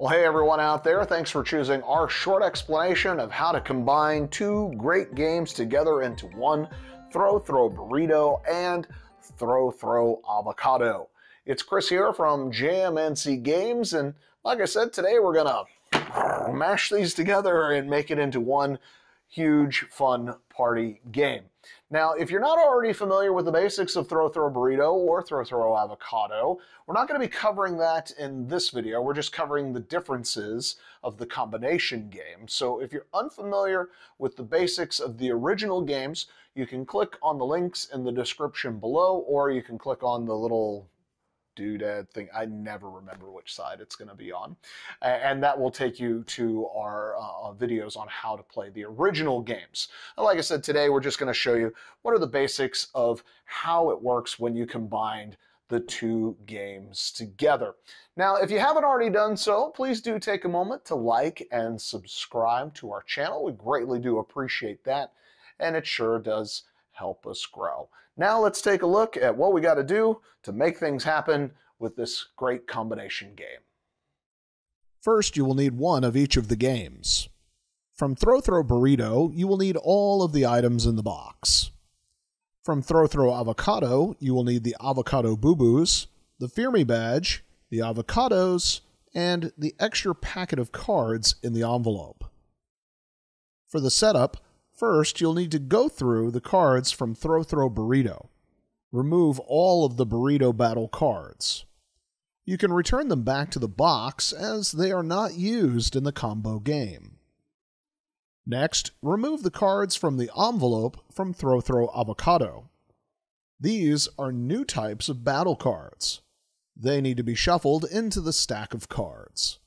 Well, hey everyone out there, thanks for choosing our short explanation of how to combine two great games together into one. Throw Throw Burrito and Throw Throw Avocado. It's Chris here from JMNC Games, and like I said, today we're gonna mash these together and make it into one huge fun party game. Now, if you're not already familiar with the basics of Throw Throw Burrito or Throw Throw Avocado, we're not going to be covering that in this video. We're just covering the differences of the combination game. So if you're unfamiliar with the basics of the original games, you can click on the links in the description below, or you can click on the little doodad thing. I never remember which side it's going to be on. And that will take you to our uh, videos on how to play the original games. And like I said, today we're just going to show you what are the basics of how it works when you combine the two games together. Now, if you haven't already done so, please do take a moment to like and subscribe to our channel. We greatly do appreciate that, and it sure does help us grow. Now let's take a look at what we got to do to make things happen with this great combination game. First, you will need one of each of the games. From Throw Throw Burrito, you will need all of the items in the box. From Throw Throw Avocado, you will need the avocado boo-boos, the Fear Me badge, the avocados, and the extra packet of cards in the envelope. For the setup, First, you'll need to go through the cards from Throw Throw Burrito. Remove all of the Burrito Battle cards. You can return them back to the box as they are not used in the combo game. Next, remove the cards from the envelope from Throw Throw Avocado. These are new types of battle cards. They need to be shuffled into the stack of cards.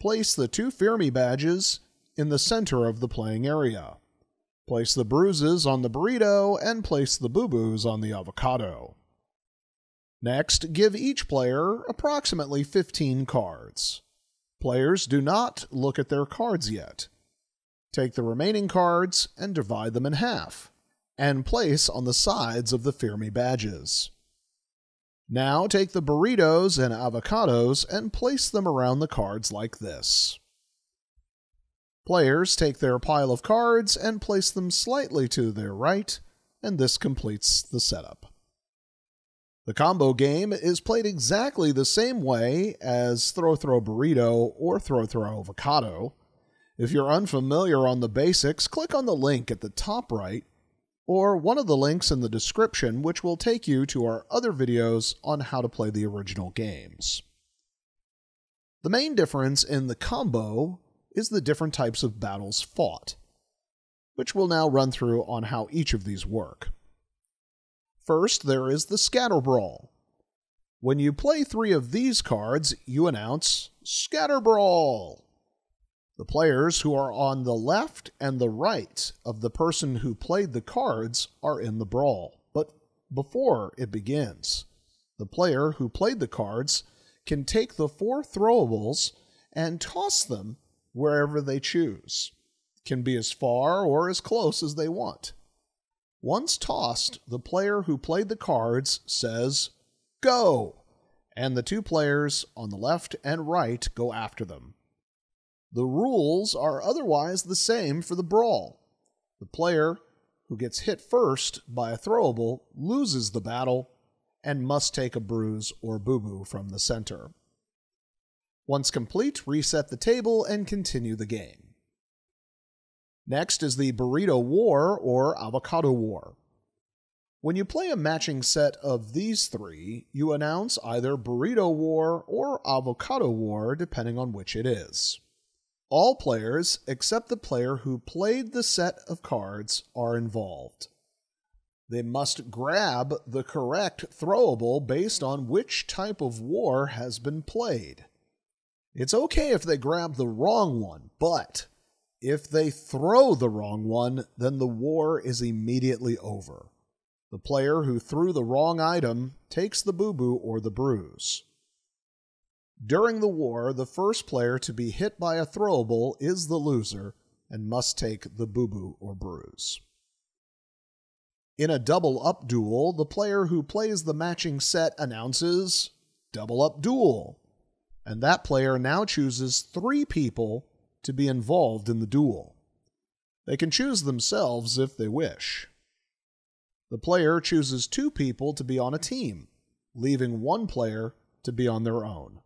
Place the two Fear Me badges in the center of the playing area. Place the bruises on the burrito and place the boo-boos on the avocado. Next, give each player approximately 15 cards. Players do not look at their cards yet. Take the remaining cards and divide them in half, and place on the sides of the Fear Me badges. Now take the burritos and avocados and place them around the cards like this. Players take their pile of cards and place them slightly to their right, and this completes the setup. The combo game is played exactly the same way as Throw Throw Burrito or Throw Throw Avocado. If you're unfamiliar on the basics, click on the link at the top right or one of the links in the description, which will take you to our other videos on how to play the original games. The main difference in the combo is the different types of battles fought, which we'll now run through on how each of these work. First, there is the Scatter Brawl. When you play three of these cards, you announce Scatter Brawl. The players who are on the left and the right of the person who played the cards are in the brawl. But before it begins, the player who played the cards can take the four throwables and toss them wherever they choose. Can be as far or as close as they want. Once tossed, the player who played the cards says, Go! And the two players on the left and right go after them. The rules are otherwise the same for the brawl. The player who gets hit first by a throwable loses the battle and must take a bruise or boo boo from the center. Once complete, reset the table and continue the game. Next is the Burrito War or Avocado War. When you play a matching set of these three, you announce either Burrito War or Avocado War, depending on which it is. All players, except the player who played the set of cards, are involved. They must grab the correct throwable based on which type of war has been played. It's okay if they grab the wrong one, but if they throw the wrong one, then the war is immediately over. The player who threw the wrong item takes the boo boo or the bruise. During the war, the first player to be hit by a throwable is the loser and must take the boo boo or bruise. In a double up duel, the player who plays the matching set announces, Double up duel. And that player now chooses three people to be involved in the duel. They can choose themselves if they wish. The player chooses two people to be on a team, leaving one player to be on their own.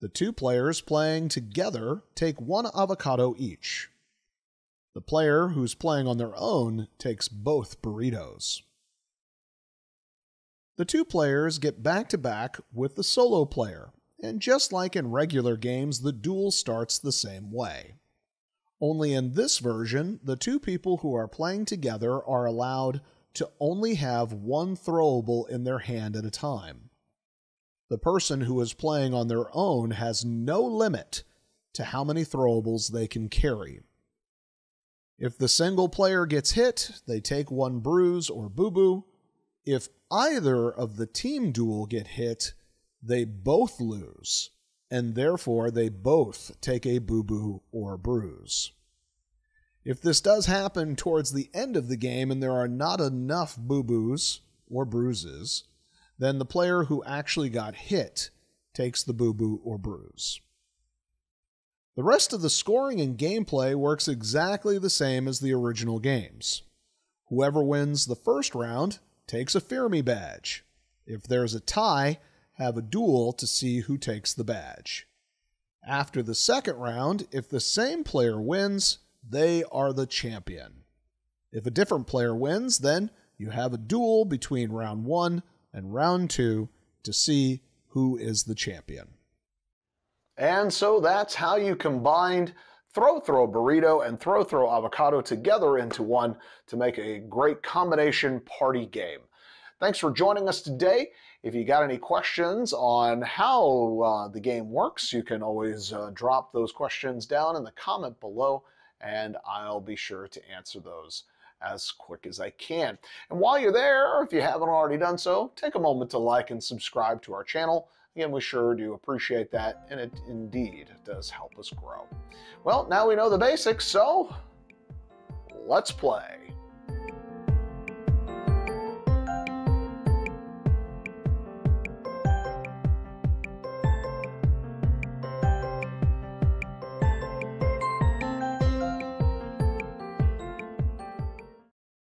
The two players playing together take one avocado each. The player who's playing on their own takes both burritos. The two players get back to back with the solo player, and just like in regular games, the duel starts the same way. Only in this version, the two people who are playing together are allowed to only have one throwable in their hand at a time. The person who is playing on their own has no limit to how many throwables they can carry. If the single player gets hit, they take one bruise or boo boo. If either of the team duel get hit, they both lose, and therefore they both take a boo boo or bruise. If this does happen towards the end of the game and there are not enough boo boos or bruises, then the player who actually got hit takes the boo boo or bruise. The rest of the scoring and gameplay works exactly the same as the original games. Whoever wins the first round takes a Fear Me badge. If there's a tie, have a duel to see who takes the badge. After the second round, if the same player wins, they are the champion. If a different player wins, then you have a duel between round one and round two to see who is the champion. And so that's how you combined Throw Throw Burrito and Throw Throw Avocado together into one to make a great combination party game. Thanks for joining us today. If you got any questions on how uh, the game works, you can always uh, drop those questions down in the comment below, and I'll be sure to answer those as quick as I can. And while you're there, if you haven't already done so, take a moment to like and subscribe to our channel. Again, we sure do appreciate that, and it indeed does help us grow. Well, now we know the basics, so let's play.